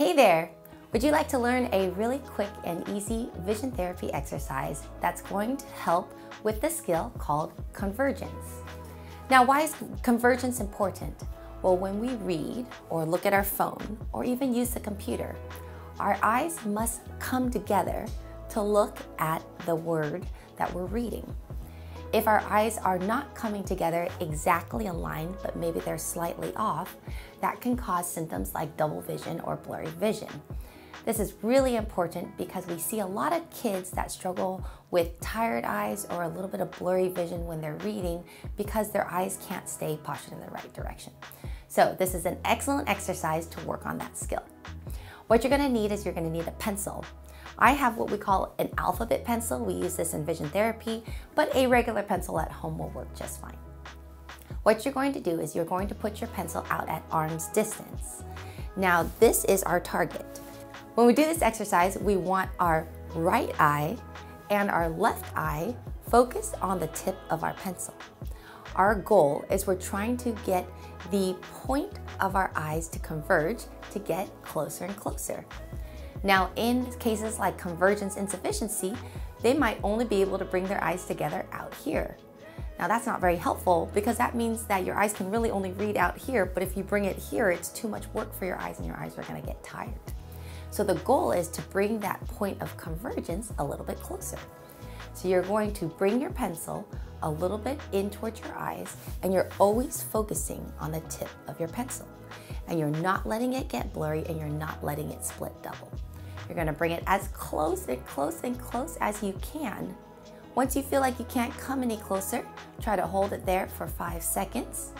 Hey there! Would you like to learn a really quick and easy vision therapy exercise that's going to help with the skill called convergence? Now, why is convergence important? Well, when we read or look at our phone or even use the computer, our eyes must come together to look at the word that we're reading. If our eyes are not coming together exactly aligned, but maybe they're slightly off, that can cause symptoms like double vision or blurry vision. This is really important because we see a lot of kids that struggle with tired eyes or a little bit of blurry vision when they're reading because their eyes can't stay postured in the right direction. So this is an excellent exercise to work on that skill. What you're gonna need is you're gonna need a pencil. I have what we call an alphabet pencil. We use this in vision therapy, but a regular pencil at home will work just fine. What you're going to do is you're going to put your pencil out at arm's distance. Now this is our target. When we do this exercise, we want our right eye and our left eye focused on the tip of our pencil. Our goal is we're trying to get the point of our eyes to converge to get closer and closer. Now, in cases like convergence insufficiency, they might only be able to bring their eyes together out here. Now that's not very helpful because that means that your eyes can really only read out here, but if you bring it here, it's too much work for your eyes and your eyes are gonna get tired. So the goal is to bring that point of convergence a little bit closer. So you're going to bring your pencil a little bit in towards your eyes and you're always focusing on the tip of your pencil. And you're not letting it get blurry and you're not letting it split double. You're gonna bring it as close and close and close as you can. Once you feel like you can't come any closer, try to hold it there for five seconds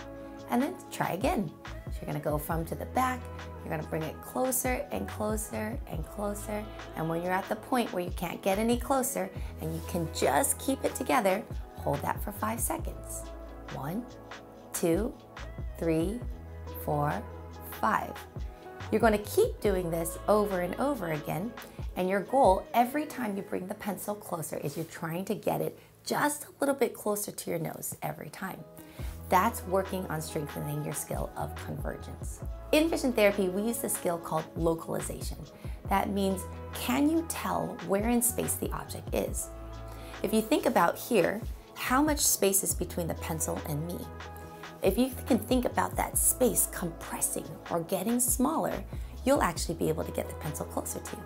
and then try again. So you're gonna go from to the back, you're gonna bring it closer and closer and closer. And when you're at the point where you can't get any closer and you can just keep it together, hold that for five seconds. One, two, three, four, five. You're going to keep doing this over and over again. And your goal every time you bring the pencil closer is you're trying to get it just a little bit closer to your nose every time. That's working on strengthening your skill of convergence. In vision therapy, we use the skill called localization. That means, can you tell where in space the object is? If you think about here, how much space is between the pencil and me? If you can think about that space compressing or getting smaller, you'll actually be able to get the pencil closer to you.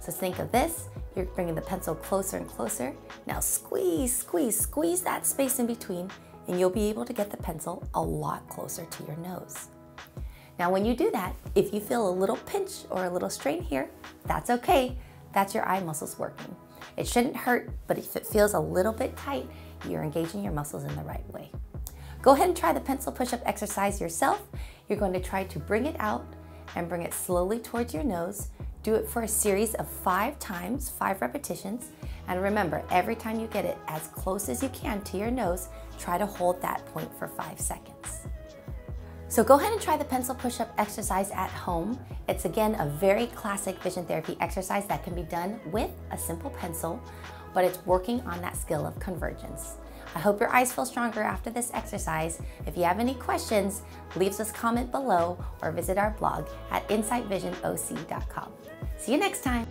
So think of this, you're bringing the pencil closer and closer. Now squeeze, squeeze, squeeze that space in between and you'll be able to get the pencil a lot closer to your nose. Now when you do that, if you feel a little pinch or a little strain here, that's okay. That's your eye muscles working. It shouldn't hurt, but if it feels a little bit tight, you're engaging your muscles in the right way. Go ahead and try the pencil push-up exercise yourself. You're going to try to bring it out and bring it slowly towards your nose. Do it for a series of five times, five repetitions. And remember, every time you get it as close as you can to your nose, try to hold that point for five seconds. So go ahead and try the pencil push-up exercise at home. It's again a very classic vision therapy exercise that can be done with a simple pencil, but it's working on that skill of convergence. I hope your eyes feel stronger after this exercise. If you have any questions, leave us a comment below or visit our blog at insightvisionoc.com. See you next time.